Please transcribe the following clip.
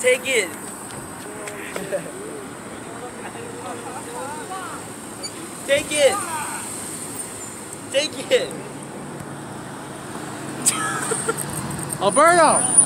Take it. Take it. Take it. Alberto!